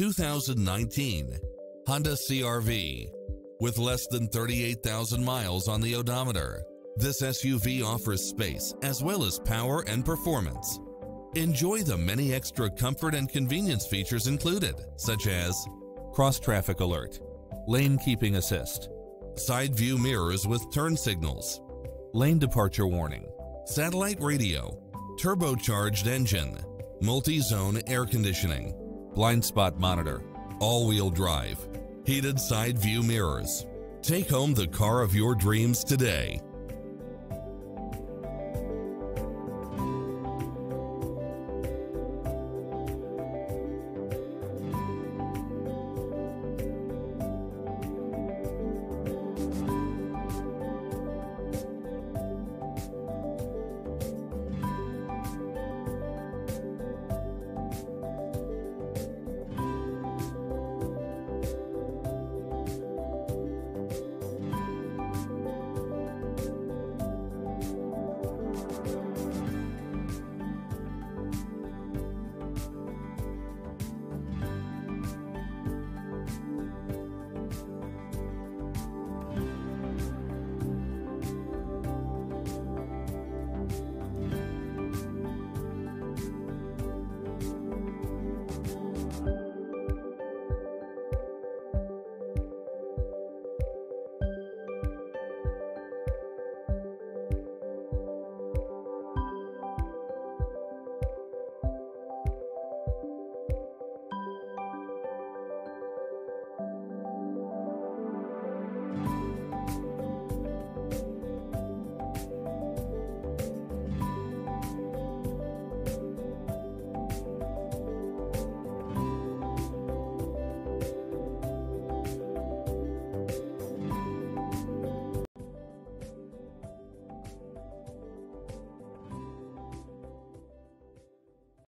2019 Honda CRV. With less than 38,000 miles on the odometer, this SUV offers space as well as power and performance. Enjoy the many extra comfort and convenience features included, such as cross-traffic alert, lane keeping assist, side view mirrors with turn signals, lane departure warning, satellite radio, turbocharged engine, multi-zone air conditioning, blind spot monitor, all-wheel drive, heated side view mirrors. Take home the car of your dreams today.